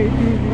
ATV.